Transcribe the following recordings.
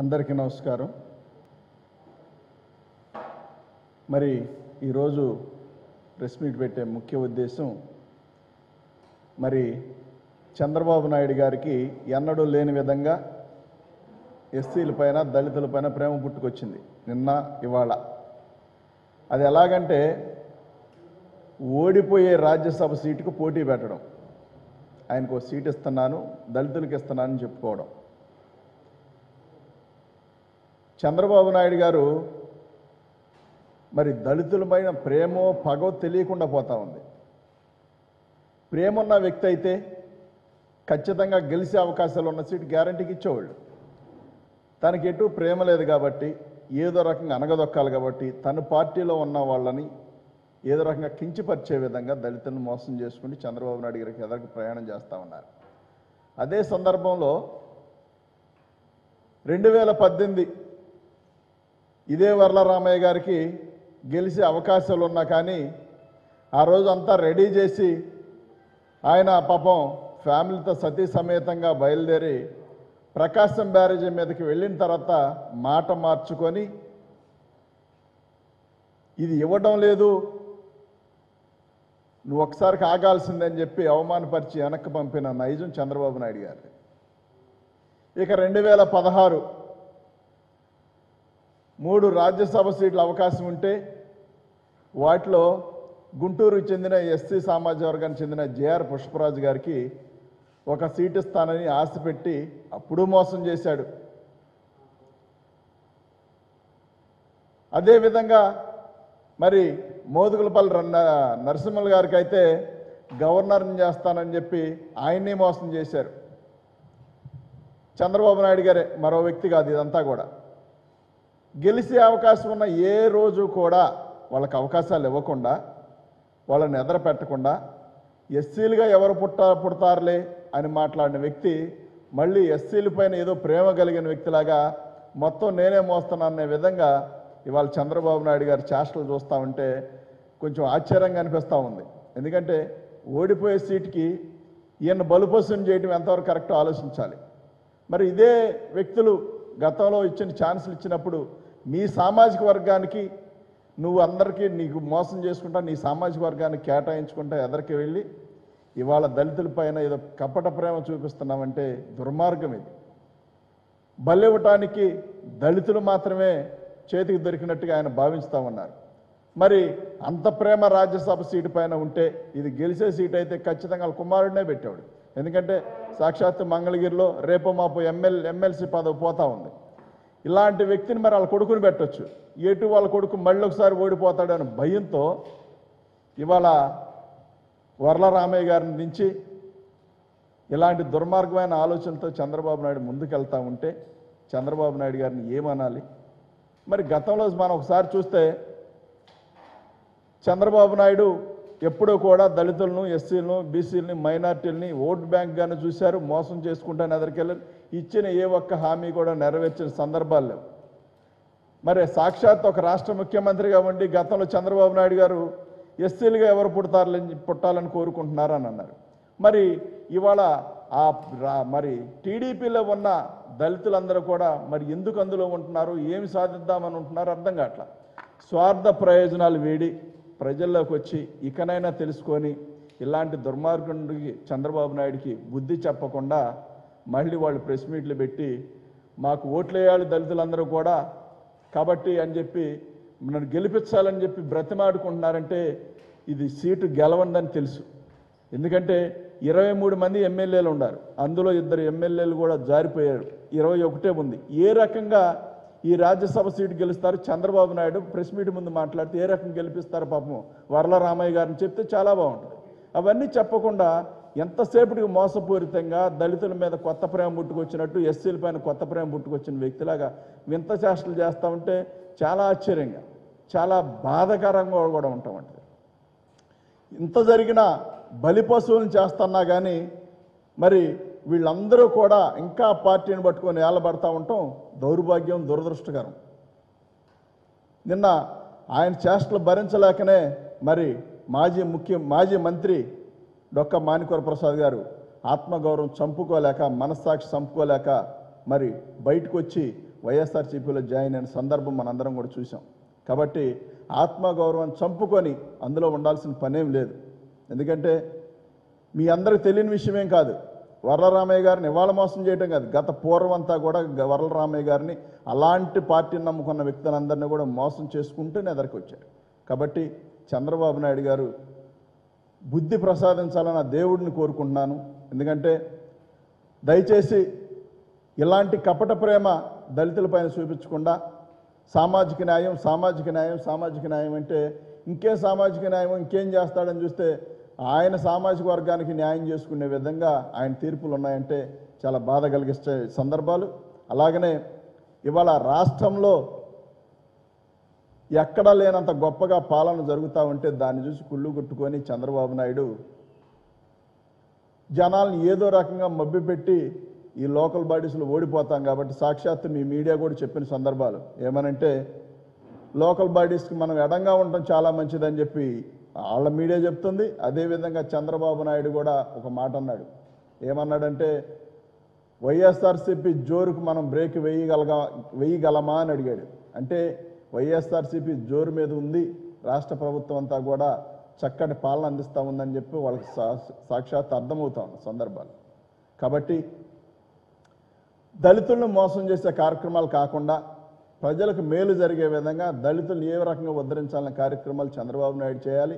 అందరికీ నమస్కారం. మరి ఈరోజు ప్రెస్ మీట్ పెట్టే ముఖ్య ఉద్దేశం మరి చంద్రబాబు నాయుడు గారికి ఎన్నడూ లేని విధంగా ఎస్సీలపైన దళితులపైన ప్రేమ పుట్టుకొచ్చింది నిన్న ఇవాళ. అది ఎలాగంటే ఓడిపోయే రాజ్యసభ సీటుకు పోటీ పెట్టడం. ఆయనకు ఒక సీట్ ఇస్తున్నాను దళితులకు ఇస్తున్నానని చెప్పుకోవడం. చంద్రబాబు నాయుడు గారు మరి దళితులపైన ప్రేమో పగో తెలియకుండా పోతా ఉంది. ప్రేమ ఉన్న వ్యక్తి అయితే ఖచ్చితంగా గెలిచే అవకాశాలు ఉన్న సీట్ గ్యారంటీకి ఇచ్చేవాళ్ళు. తనకి ఎటు ప్రేమ లేదు కాబట్టి ఏదో రకంగా అనగదొక్కాలి కాబట్టి తన పార్టీలో ఉన్న వాళ్ళని ఏదో రకంగా కించిపరిచే విధంగా దళితులను మోసం చేసుకుని చంద్రబాబు నాయుడు గారికి ఎదరికి ప్రయాణం చేస్తూ ఉన్నారు. అదే సందర్భంలో రెండు వేల పద్దెనిమిది ఇదే వరలరామయ్య గారికి గెలిచే అవకాశాలు ఉన్నా కానీ ఆ రోజు అంతా రెడీ చేసి ఆయన పాపం ఫ్యామిలీతో సతీ సమేతంగా బయలుదేరి ప్రకాశం బ్యారేజీ మీదకి వెళ్ళిన తర్వాత మాట మార్చుకొని ఇది ఇవ్వడం లేదు నువ్వు ఒకసారి ఆగాల్సిందని చెప్పి అవమానపరిచి వెనక్కి పంపిన నైజం చంద్రబాబు నాయుడు గారు ఇక రెండు వేల పదహారు మూడు రాజ్యసభ సీట్ల అవకాశం ఉంటే వాటిలో గుంటూరుకు చెందిన ఎస్సీ సామాజిక వర్గానికి చెందిన జేఆర్ పుష్పరాజు గారికి ఒక సీటు ఇస్తానని ఆశ పెట్టి అప్పుడు మోసం చేశాడు. అదేవిధంగా మరి మోదుగులపల్లి రన్న నరసింహల్ గారికి అయితే గవర్నర్ని చేస్తానని చెప్పి ఆయన్ని మోసం చేశారు. చంద్రబాబు నాయుడు గారే మరో వ్యక్తి కాదు ఇదంతా కూడా. గెలిచే అవకాశం ఉన్న ఏ రోజు కూడా వాళ్ళకి అవకాశాలు ఇవ్వకుండా వాళ్ళని ఎదర పెట్టకుండా ఎస్సీలుగా ఎవరు పుట్ట పుడతారులే అని మాట్లాడిన వ్యక్తి మళ్ళీ ఎస్సీల పైన ఏదో ప్రేమ కలిగిన వ్యక్తిలాగా మొత్తం నేనే మోస్తున్నాననే విధంగా ఇవాళ చంద్రబాబు నాయుడు గారి చేష్టలు చూస్తూ ఉంటే కొంచెం ఆశ్చర్యంగా అనిపిస్తూ ఉంది. ఎందుకంటే ఓడిపోయే సీటుకి ఈయన బలుపసం చేయడం ఎంతవరకు కరెక్ట్ ఆలోచించాలి. మరి ఇదే వ్యక్తులు గతంలో ఇచ్చిన ఛాన్సులు ఇచ్చినప్పుడు మీ సామాజిక వర్గానికి నువ్వు అందరికీ నీకు మోసం చేసుకుంటా నీ సామాజిక వర్గాన్ని కేటాయించుకుంటా ఎదరికి వెళ్ళి ఇవాళ దళితుల పైన ఏదో కపట ప్రేమ చూపిస్తున్నామంటే దుర్మార్గం ఇది. బలివ్వటానికి దళితులు మాత్రమే చేతికి దొరికినట్టుగా ఆయన భావిస్తూ ఉన్నారు. మరి అంత ప్రేమ రాజ్యసభ సీటు పైన ఉంటే ఇది గెలిచే సీట్ అయితే ఖచ్చితంగా వాళ్ళ కుమారుడినే పెట్టాడు ఎందుకంటే సాక్షాత్తు మంగళగిరిలో రేపు మాపు ఎమ్మెల్ ఎమ్మెల్సీ పదవి పోతా ఉంది. ఇలాంటి వ్యక్తిని మరి వాళ్ళ కొడుకుని పెట్టొచ్చు. ఎటు వాళ్ళ కొడుకు మళ్ళీ ఒకసారి ఓడిపోతాడని భయంతో ఇవాళ వరలరామయ్య గారిని నుంచి ఇలాంటి దుర్మార్గమైన ఆలోచనతో చంద్రబాబు నాయుడు ముందుకెళ్తా ఉంటే చంద్రబాబు నాయుడు గారిని ఏమనాలి? మరి గతంలో మనం ఒకసారి చూస్తే చంద్రబాబు నాయుడు ఎప్పుడూ కూడా దళితులను ఎస్సీలను బీసీలని మైనార్టీలని ఓట్ బ్యాంక్గానే చూశారు మోసం చేసుకుంటాను ఎదరికెళ్ళని ఇచ్చిన ఏ ఒక్క హామీ కూడా నెరవేర్చిన సందర్భాలు లేవు. మరి సాక్షాత్ ఒక రాష్ట్ర ముఖ్యమంత్రిగా ఉండి గతంలో చంద్రబాబు నాయుడు గారు ఎస్సీలుగా ఎవరు పుడతారని పుట్టాలని కోరుకుంటున్నారు అని అన్నారు. మరి ఇవాళ ఆ రా- మరి టీడీపీలో ఉన్న దళితులందరూ కూడా మరి ఎందుకు అందులో ఉంటున్నారు ఏమి సాధిద్దామని ఉంటున్నారు అర్థం కావట్లా. స్వార్థ ప్రయోజనాలు వేడి ప్రజల్లోకి వచ్చి ఇకనైనా తెలుసుకొని ఇలాంటి దుర్మార్గుడికి చంద్రబాబు నాయుడికి బుద్ధి చెప్పకుండా మళ్ళీ వాళ్ళు ప్రెస్ మీట్లు పెట్టి మాకు ఓట్లేయాలి దళితులందరూ కూడా కాబట్టి అని చెప్పి నన్ను గెలిపించాలని చెప్పి బ్రతిమాడుకుంటున్నారంటే ఇది సీటు గెలవందని తెలుసు. ఎందుకంటే ఇరవై మూడు మంది ఎమ్మెల్యేలు ఉన్నారు. అందులో ఇద్దరు ఎమ్మెల్యేలు కూడా జారిపోయారు. ఇరవై ఒకటే ఉంది. ఏ రకంగా ఈ రాజ్యసభ సీటు గెలుస్తారు. చంద్రబాబు నాయుడు ప్రెస్ మీట్ ముందు మాట్లాడితే ఏ రకం గెలిపిస్తారు పాపం? వరల రామయ్య గారిని చెప్తే చాలా బాగుంటుంది. అవన్నీ చెప్పకుండా ఎంతసేపటికి మోసపూరితంగా దళితుల మీద కొత్త ప్రేమ పుట్టుకొచ్చినట్టు ఎస్సీల పైన కొత్త ప్రేమ పుట్టుకొచ్చిన వ్యక్తిలాగా వింత చేష్టలు చేస్తూ ఉంటే చాలా ఆశ్చర్యంగా చాలా బాధకరంగా కూడా ఉంటామంటే ఇంత జరిగిన బలి పశువులను చేస్తున్నా కానీ మరి వీళ్ళందరూ కూడా ఇంకా పార్టీని పట్టుకొని ఏలబడతా ఉండటం దౌర్భాగ్యం దురదృష్టకరం. నిన్న ఆయన చేష్టలు భరించలేకనే మరి మాజీ ముఖ్య మాజీ మంత్రి డొక్క మాణికూర ప్రసాద్ గారు ఆత్మగౌరవం చంపుకోలేక మనస్సాక్షి చంపుకోలేక మరి బయటకు వచ్చి వైఎస్ఆర్సీపీలో జాయిన్ అయిన సందర్భం మనందరం కూడా చూసాం కాబట్టి ఆత్మగౌరవం చంపుకొని అందులో ఉండాల్సిన పనేం లేదు. ఎందుకంటే మీ అందరికి తెలియని విషయమేం కాదు. వరలరామయ్య గారిని ఇవాళ మోసం చేయడం కాదు. గత పూర్వంతా కూడా వరలరామయ్య గారిని అలాంటి పార్టీని నమ్ముకున్న వ్యక్తులందరినీ కూడా మోసం చేసుకుంటూనే ఎదరికి వచ్చారు. కాబట్టి చంద్రబాబు నాయుడు గారు బుద్ధి ప్రసాదించాలని ఆ దేవుడిని కోరుకుంటున్నాను. ఎందుకంటే దయచేసి ఇలాంటి కపట ప్రేమ దళితులపైన చూపించకుండా సామాజిక న్యాయం సామాజిక న్యాయం సామాజిక న్యాయం అంటే ఇంకేం సామాజిక న్యాయం ఇంకేం చేస్తాడని చూస్తే ఆయన సామాజిక వర్గానికి న్యాయం చేసుకునే విధంగా ఆయన తీర్పులు ఉన్నాయంటే చాలా బాధ కలిగించే సందర్భాలు. అలాగనే ఇవాళ రాష్ట్రంలో ఎక్కడా లేనంత గొప్పగా పాలన జరుగుతూ ఉంటే దాన్ని చూసి కుళ్ళు కొట్టుకొని చంద్రబాబు నాయుడు జనాల్ని ఏదో రకంగా మబ్బిపెట్టి ఈ లోకల్ బాడీస్లో ఓడిపోతాం కాబట్టి సాక్షాత్తు మీ మీడియా కూడా చెప్పిన సందర్భాలు. ఏమనంటే లోకల్ బాడీస్కి మనం ఎడంగా ఉండటం చాలా మంచిదని చెప్పి వాళ్ళ మీడియా చెప్తుంది అదేవిధంగా చంద్రబాబు నాయుడు కూడా ఒక మాట అన్నాడు. ఏమన్నాడంటే వైఎస్ఆర్సీపీ జోరుకు మనం బ్రేక్ వేయగలగా వేయగలమా? అని అడిగాడు. అంటే వైఎస్ఆర్సీపీ జోరు మీద ఉంది రాష్ట్ర ప్రభుత్వం అంతా కూడా చక్కటి పాలన అందిస్తూ ఉందని చెప్పి వాళ్ళకి సా- సాక్షాత్ అర్థమవుతా ఉంది సందర్భాలు. కాబట్టి దళితులను మోసం చేసే కార్యక్రమాలు కాకుండా ప్రజలకు మేలు జరిగే విధంగా దళితులను ఏ రకంగా ఉద్ధరించాలనే కార్యక్రమాలు చంద్రబాబు నాయుడు చేయాలి.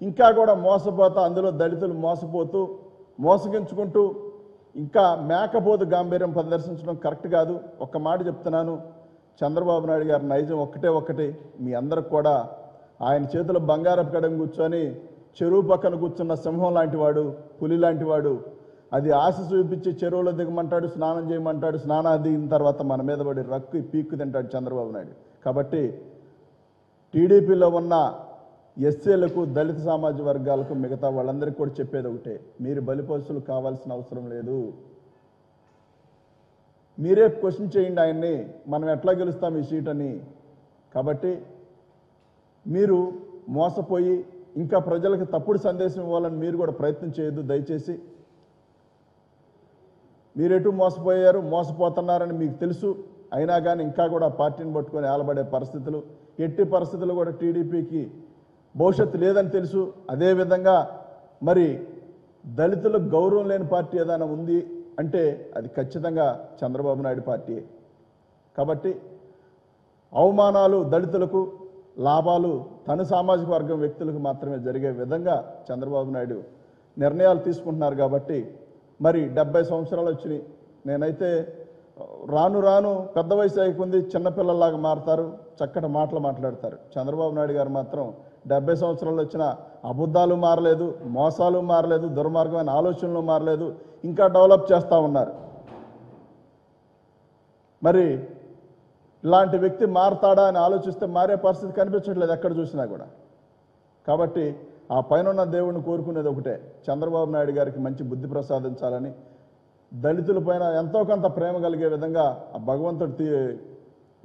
ఇంకా కూడా మోసపోతా అందులో దళితులు మోసపోతూ మోసగించుకుంటూ ఇంకా మేకపోతు గాంభీర్యం ప్రదర్శించడం కరెక్ట్ కాదు. ఒక్క మాట చెప్తున్నాను. చంద్రబాబు నాయుడు గారి నైజం ఒక్కటే ఒక్కటి. మీ అందరికి కూడా ఆయన చేతిలో బంగారపు కడం కూర్చొని చెరువు పక్కన కూర్చున్న సింహం లాంటి వాడు పులి లాంటి వాడు అది ఆశ చూపించి చెరువులో దిగమంటాడు స్నానం చేయమంటాడు స్నానం దిగిన తర్వాత మన మీద పడి రక్కు పీక్కు తింటాడు చంద్రబాబు నాయుడు. కాబట్టి టీడీపీలో ఉన్న ఎస్సీలకు దళిత సామాజిక వర్గాలకు మిగతా వాళ్ళందరికీ కూడా చెప్పేది ఒకటే మీరు బలిపశులు కావాల్సిన అవసరం లేదు. మీరే క్వశ్చన్ చేయండి ఆయన్ని మనం ఎట్లా గెలుస్తాం ఈ సీట్ అని. కాబట్టి మీరు మోసపోయి ఇంకా ప్రజలకు తప్పుడు సందేశం ఇవ్వాలని మీరు కూడా ప్రయత్నం చేయొద్దు దయచేసి. మీరు ఎటు మోసపోయారు మోసపోతున్నారని మీకు తెలుసు. అయినా కానీ ఇంకా కూడా పార్టీని పట్టుకొని ఆలబడే పరిస్థితులు ఎట్టి పరిస్థితులు కూడా టీడీపీకి భవిష్యత్తు లేదని తెలుసు. అదేవిధంగా మరి దళితులకు గౌరవం లేని పార్టీ ఏదైనా ఉంది అంటే అది ఖచ్చితంగా చంద్రబాబు నాయుడు పార్టీ. కాబట్టి అవమానాలు దళితులకు లాభాలు తన సామాజిక వర్గం వ్యక్తులకు మాత్రమే జరిగే విధంగా చంద్రబాబు నాయుడు నిర్ణయాలు తీసుకుంటున్నారు కాబట్టి మరి డెబ్బై సంవత్సరాలు వచ్చినాయి. నేనైతే రాను రాను పెద్ద వయసు అయిపోయింది చిన్నపిల్లల్లాగా మారుతారు చక్కటి మాటలు మాట్లాడతారు. చంద్రబాబు నాయుడు గారు మాత్రం డెబ్బై సంవత్సరాలు వచ్చిన అబద్ధాలు మారలేదు మోసాలు మారలేదు దుర్మార్గమైన ఆలోచనలు మారలేదు ఇంకా డెవలప్ చేస్తూ ఉన్నారు. మరి ఇలాంటి వ్యక్తి మారతాడా అని ఆలోచిస్తే మారే పరిస్థితి కనిపించట్లేదు ఎక్కడ చూసినా కూడా. కాబట్టి ఆ పైన దేవుడిని కోరుకునేది ఒకటే. చంద్రబాబు నాయుడు గారికి మంచి బుద్ధి ప్రసాదించాలని దళితుల పైన ఎంతో కొంత ప్రేమ కలిగే విధంగా ఆ భగవంతుడు తీ-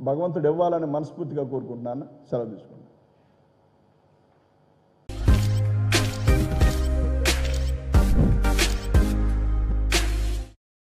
భగవంతుడు ఇవ్వాలని మనస్ఫూర్తిగా కోరుకుంటున్నాను. సెలవు తీసుకుంటాను